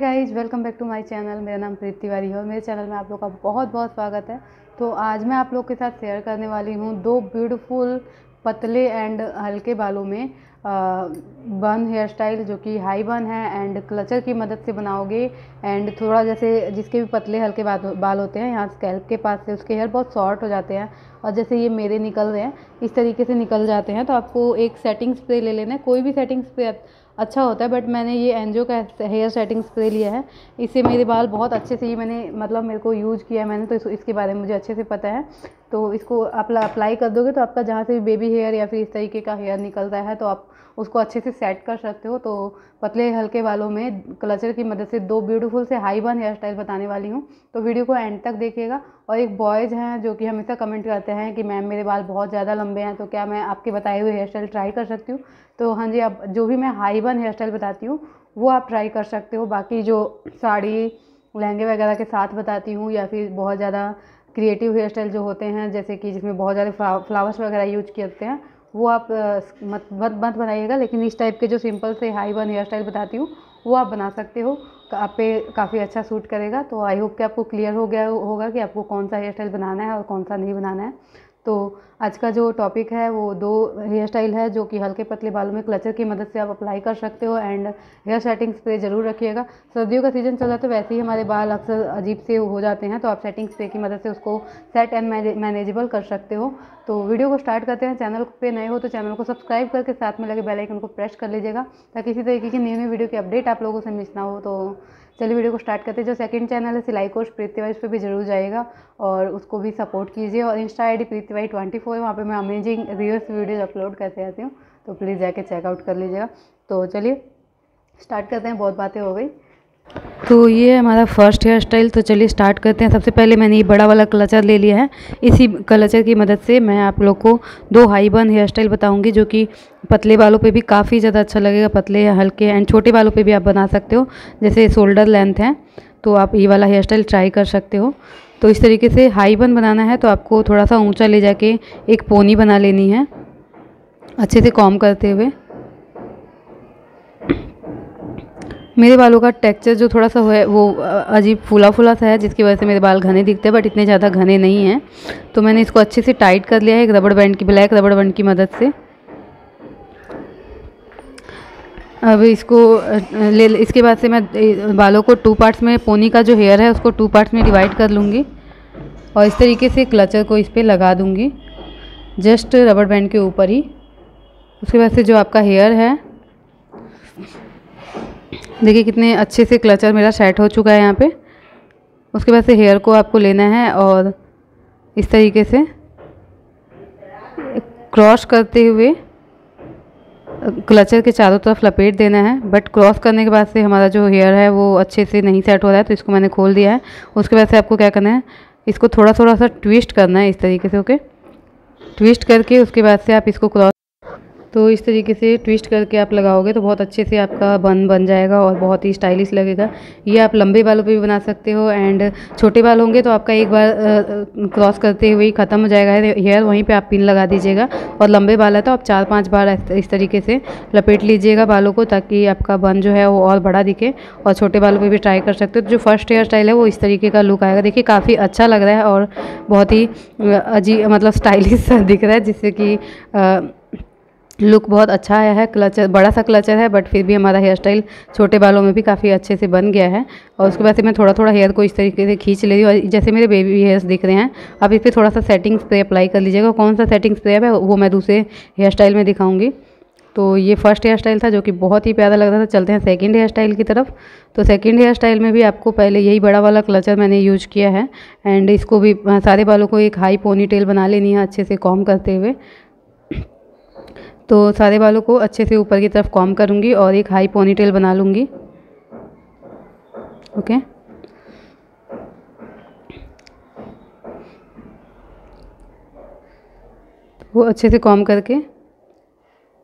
Guys welcome back to my channel. मेरा नाम प्रीति तिवारी है और मेरे चैनल में आप लोग का बहुत बहुत स्वागत है। तो आज मैं आप लोग के साथ शेयर करने वाली हूँ दो ब्यूटीफुल पतले एंड हल्के बालों में बन हेयर स्टाइल जो कि हाई बन है एंड क्लचर की मदद से बनाओगे। एंड थोड़ा जैसे जिसके भी पतले, हल्के बाल होते हैं, यहाँ स्कैल्प के पास से उसके हेयर बहुत शॉर्ट हो जाते हैं और जैसे ये मेरे निकल रहे हैं, इस तरीके से निकल जाते हैं। तो आपको एक सेटिंग स्प्रे ले लेना है। कोई भी सेटिंग स्प्रे अच्छा होता है बट मैंने ये एनजो का हेयर सेटिंग स्प्रे लिया है। इससे मेरे बाल बहुत अच्छे से ये मैंने मतलब मेरे को यूज़ किया है मैंने तो इस, इसके बारे में मुझे अच्छे से पता है। तो इसको आप अप्लाई कर दोगे तो आपका जहाँ से भी बेबी हेयर या फिर इस तरीके का हेयर निकल रहा है तो आप उसको अच्छे से सेट कर सकते हो। तो पतले हल्के बालों में क्लचर की मदद से दो ब्यूटीफुल से हाई बन हेयर स्टाइल बताने वाली हूँ। तो वीडियो को एंड तक देखिएगा। और एक बॉयज़ हैं जो कि हमेशा कमेंट करते हैं कि मैम मेरे बाल बहुत ज़्यादा लंबे हैं तो क्या मैं आपके बताए हुए हेयर स्टाइल ट्राई कर सकती हूँ? तो हाँ जी आप जो भी मैं हाई बन हेयर स्टाइल बताती हूँ, वो आप ट्राई कर सकते हो। बाकी जो साड़ी, लहंगे वगैरह के साथ बताती हूँ या फिर बहुत ज़्यादा क्रिएटिव हेयर स्टाइल जो होते हैं, जैसे कि जिसमें बहुत ज़्यादा फ्लावर्स वगैरह यूज़ करते हैं, वो आप मत मत मत बनाइएगा। लेकिन इस टाइप के जो सिंपल से हाई वन हेयर स्टाइल बताती हूँ, वो आप बना सकते हो। आप पे काफ़ी अच्छा सूट करेगा। तो आई होप कि आपको क्लियर हो गया होगा कि आपको कौन सा हेयर स्टाइल बनाना है और कौन सा नहीं बनाना है। तो आज का जो टॉपिक है, वो दो हेयर स्टाइल है, जो कि हल्के पतले बालों में क्लचर की मदद से आप अप्लाई कर सकते हो एंड हेयर सेटिंग स्प्रे ज़रूर रखिएगा। सर्दियों का सीज़न चल तो वैसे ही हमारे बाल अक्सर अजीब से हो जाते हैं तो आप सेटिंग स्प्रे की मदद से उसको सेट एंड मैनेजेबल कर सकते हो। तो वीडियो को स्टार्ट करते हैं। चैनल पे नए हो तो चैनल को सब्सक्राइब करके साथ में लगे बेल आइकन को प्रेस कर लीजिएगा, ताकि इसी तरीके की नई नई वीडियो की अपडेट आप लोगों से मिस ना हो। तो चलिए वीडियो को स्टार्ट करते हैं। जो सेकंड चैनल है, सिलाई कोर्स प्रीति प्रीतिवाई उस पर भी ज़रूर जाएगा और उसको भी सपोर्ट कीजिए। और insta I D Preeti Y twenty four वहाँ पर मैं अमेजिंग रील्स वीडियोज़ अपलोड करते रहती हूँ तो प्लीज़ जाके चेकआउट कर लीजिएगा। तो चलिए स्टार्ट करते हैं। बहुत बातें हो गई। तो ये हमारा फ़र्स्ट हेयर स्टाइल तो चलिए स्टार्ट करते हैं। सबसे पहले मैंने ये बड़ा वाला क्लचर ले लिया है। इसी क्लचर की मदद से मैं आप लोग को दो हाई बन हेयर स्टाइल बताऊँगी, जो कि पतले बालों पे भी काफ़ी ज़्यादा अच्छा लगेगा। पतले या हल्के एंड छोटे बालों पे भी आप बना सकते हो। जैसे शोल्डर लेंथ है तो आप ये वाला हेयर स्टाइल ट्राई कर सकते हो। तो इस तरीके से हाई बन बनाना है तो आपको थोड़ा सा ऊँचा ले जाके एक पोनी बना लेनी है, अच्छे से कॉम करते हुए। मेरे बालों का टेक्सचर जो थोड़ा सा है, वो अजीब फूला फूला सा है, जिसकी वजह से मेरे बाल घने दिखते हैं, बट इतने ज़्यादा घने नहीं हैं। तो मैंने इसको अच्छे से टाइट कर लिया है, एक रबड़ बैंड की, ब्लैक रबड़ बैंड की मदद से। अब इसको ले, इसके बाद से मैं बालों को टू पार्ट्स में, पोनी का जो हेयर है, उसको टू पार्ट्स में डिवाइड कर लूँगी। और इस तरीके से क्लचर को इस पर लगा दूँगी जस्ट रबड़ बैंड के ऊपर ही। उसके बाद से जो आपका हेयर है देखिए कितने अच्छे से क्लचर मेरा सेट हो चुका है यहाँ पे। उसके बाद से हेयर को आपको लेना है और इस तरीके से क्रॉस करते हुए क्लचर के चारों तरफ़ लपेट देना है। बट क्रॉस करने के बाद से हमारा जो हेयर है वो अच्छे से नहीं सेट हो रहा है तो इसको मैंने खोल दिया है। उसके बाद से आपको क्या करना है, इसको थोड़ा थोड़ा सा ट्विस्ट करना है इस तरीके से, ओके? ट्विस्ट करके उसके बाद से आप इसको क्रॉस तो इस तरीके से ट्विस्ट करके आप लगाओगे तो बहुत अच्छे से आपका बन बन जाएगा और बहुत ही स्टाइलिश लगेगा। ये आप लंबे बालों पे भी बना सकते हो एंड छोटे बाल होंगे तो आपका एक बार क्रॉस करते हुए ही ख़त्म हो जाएगा। हेयर वहीं पे आप पिन लगा दीजिएगा और लंबे बाल है तो आप चार, पाँच बार इस तरीके से लपेट लीजिएगा बालों को ताकि आपका बन जो है वो और बड़ा दिखे और छोटे बालों पर भी ट्राई कर सकते हो। तो जो फ़र्स्ट हेयर स्टाइल है वो इस तरीके का लुक आएगा। देखिए काफ़ी अच्छा लग रहा है और बहुत ही अजीब मतलब स्टाइलिश दिख रहा है जिससे कि लुक बहुत अच्छा आया है क्लचर बड़ा सा क्लचर है, बट फिर भी हमारा हेयर स्टाइल छोटे बालों में भी काफ़ी अच्छे से बन गया है। और उसके बाद से मैं थोड़ा थोड़ा हेयर को इस तरीके से खींच ले रही हूँ। और जैसे मेरे बेबी हेयर्स दिख रहे हैं अब इस पर थोड़ा सा सेटिंग स्प्रे अप्लाई कर लीजिएगा। कौन सा सेटिंग स्प्रे है, वो मैं दूसरे हेयर स्टाइल में दिखाऊँगी। तो ये फ़र्स्ट हेयर स्टाइल था, जो कि बहुत ही प्यारा लग रहा था। चलते हैं सेकंड हेयर स्टाइल की तरफ़। तो सेकंड हेयर स्टाइल में भी आपको पहले यही बड़ा वाला क्लचर मैंने यूज़ किया है। एंड इसको भी, सारे बालों को एक हाई पोनी टेल बना लेनी है, अच्छे से कॉम करते हुए। तो सारे बालों को अच्छे से ऊपर की तरफ़ कॉम करूँगी और एक हाई पोनी टेल बना लूँगी। ओके वो अच्छे से कॉम करके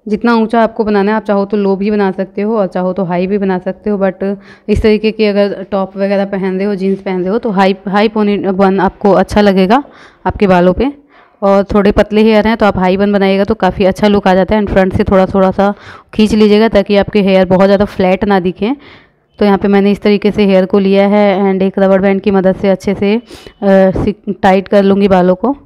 जितना ऊँचा आपको बनाना है, आप चाहो तो लो भी बना सकते हो और चाहो तो हाई भी बना सकते हो बट इस तरीके की अगर टॉप वगैरह पहन रहे हो जीन्स पहन रहे हो तो हाई हाई पोनी बन आपको अच्छा लगेगा आपके बालों पे। और थोड़े पतले हेयर हैं तो आप हाई बन बनाइएगा तो काफ़ी अच्छा लुक आ जाता है। एंड फ्रंट से थोड़ा थोड़ा सा खींच लीजिएगा ताकि आपके हेयर बहुत ज़्यादा फ्लैट ना दिखें। तो यहाँ पे मैंने इस तरीके से हेयर को लिया है एंड एक रबड़ बैंड की मदद से अच्छे से टाइट कर लूँगी बालों को।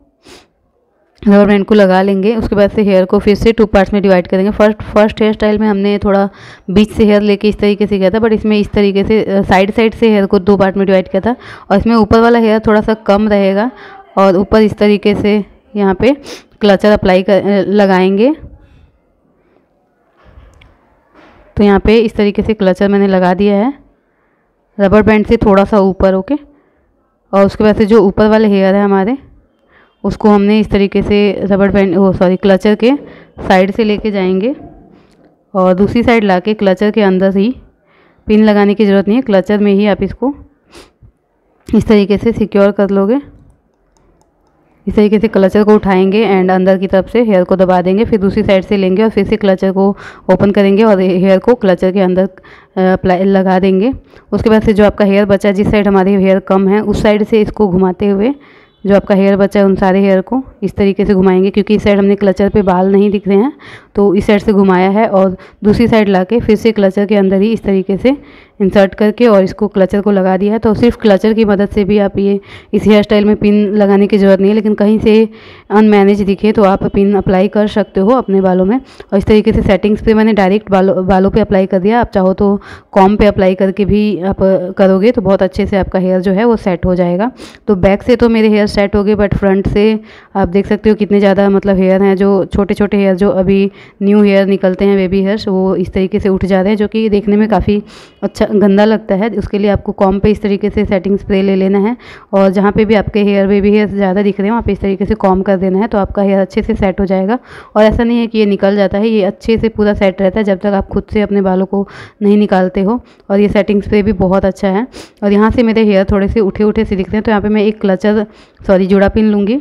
रबर बैंड को लगा लेंगे, उसके बाद से हेयर को फिर से टू पार्ट्स में डिवाइड करेंगे। फ़र्स्ट फ़र्स्ट हेयर स्टाइल में हमने थोड़ा बीच से हेयर लेके इस तरीके से किया था, बट इसमें इस तरीके से साइड साइड से हेयर को दो पार्ट में डिवाइड किया था। और इसमें ऊपर वाला हेयर थोड़ा सा कम रहेगा और ऊपर इस तरीके से यहाँ पे क्लचर अप्लाई कर लगाएँगे। तो यहाँ पे इस तरीके से क्लचर मैंने लगा दिया है। रबर बैंड से थोड़ा सा ऊपर ओके और उसके बाद से जो ऊपर वाले हेयर है हमारे, उसको हमने इस तरीके से रबर बैंड वो सॉरी क्लचर के साइड से लेके जाएँगे। और दूसरी साइड ला के क्लचर के अंदर ही पिन लगाने की ज़रूरत नहीं है। क्लचर में ही आप इसको इस तरीके से सिक्योर कर लोगे। इस तरीके से क्लचर को उठाएँगे एंड अंदर की तरफ़ से हेयर को दबा देंगे, फिर दूसरी साइड से लेंगे और फिर से क्लचर को ओपन करेंगे और हेयर को क्लचर के अंदर अप्लाई लगा देंगे। उसके बाद से जो आपका हेयर बचा, जिस साइड हमारे हेयर कम है, उस साइड से इसको घुमाते हुए जो आपका हेयर बचा है उन सारे हेयर को इस तरीके से घुमाएँगे, क्योंकि इस साइड हमने क्लचर पे बाल नहीं दिख रहे हैं तो इस साइड से घुमाया है और दूसरी साइड ला के फिर से क्लचर के अंदर ही इस तरीके से इंसर्ट करके और इसको क्लचर को लगा दिया है। तो सिर्फ़ क्लचर की मदद से भी आप ये इस हेयर स्टाइल में पिन लगाने की ज़रूरत नहीं है, लेकिन कहीं से अनमैनेज दिखे तो आप पिन अप्लाई कर सकते हो अपने बालों में। और इस तरीके से सेटिंग्स पे मैंने डायरेक्ट बालों बालों पे अप्लाई कर दिया। आप चाहो तो कॉम पे अप्लाई करके भी आप करोगे तो बहुत अच्छे से आपका हेयर जो है वो सेट हो जाएगा। तो बैक से तो मेरे हेयर सेट हो गए बट फ्रंट से आप देख सकते हो कितने ज़्यादा मतलब हेयर हैं, जो छोटे छोटे हेयर जो अभी न्यू हेयर निकलते हैं बेबी हेयर्स वो इस तरीके से उठ जा रहे हैं, जो कि देखने में काफ़ी अच्छा गंदा लगता है। उसके लिए आपको कॉम पे इस तरीके से सेटिंग स्प्रे ले लेना है, और जहाँ पे भी आपके हेयर बेबी हेयर ज़्यादा दिख रहे हैं, वहाँ पे इस तरीके से कॉम कर देना है तो आपका हेयर अच्छे से सेट हो जाएगा। और ऐसा नहीं है कि ये निकल जाता है, ये अच्छे से पूरा सेट रहता है, जब तक आप खुद से अपने बालों को नहीं निकालते हो, और ये सेटिंग स्प्रे भी बहुत अच्छा है। और यहाँ से मेरे हेयर थोड़े से उठे उठे से दिखते हैं तो यहाँ पर मैं एक क्लचर सॉरी, जुड़ा पिन लूँगी।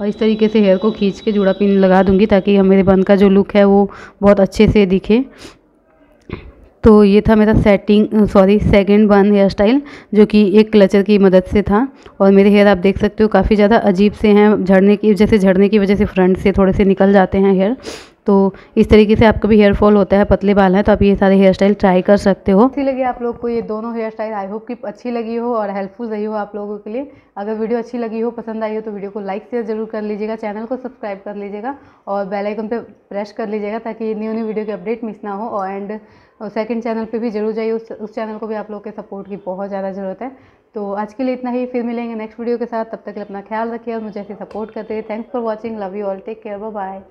और इस तरीके से हेयर को खींच के जुड़ा पिन लगा दूँगी ताकि मेरे बन का जो लुक है वो बहुत अच्छे से दिखे। तो ये था मेरा setting sorry second one hair style जो कि एक क्लचर की मदद से था। और मेरे हेयर आप देख सकते हो, काफ़ी ज़्यादा अजीब से हैं, झड़ने की, जैसे झड़ने की वजह से फ्रंट से थोड़े से निकल जाते हैं हेयर तो इस तरीके से आपका भी हेयर फॉल होता है, पतले बाल हैं तो आप ये सारे हेयर स्टाइल ट्राई कर सकते हो। अच्छी लगी आप लोग को ये दोनों हेयर स्टाइल आई होप कि अच्छी लगी हो और हेल्पफुल रही हो आप लोगों के लिए। अगर वीडियो अच्छी लगी हो, पसंद आई हो तो वीडियो को लाइक शेयर ज़रूर कर लीजिएगा चैनल को सब्सक्राइब कर लीजिएगा और बेल आइकन पे प्रेस कर लीजिएगा ताकि न्यू न्यू वीडियो की अपडेट मिस ना हो और एंड सेकंड चैनल पे भी ज़रूर जाइए, उस उस चैनल को भी आप लोग के सपोर्ट की बहुत ज़्यादा ज़रूरत है। तो आज के लिए इतना ही, फिर मिलेंगे नेक्स्ट वीडियो के साथ। तब तक अपना ख्याल रखिए और मुझे ऐसे सपोर्ट करते रहिए। Thanks for watching love you all take care bye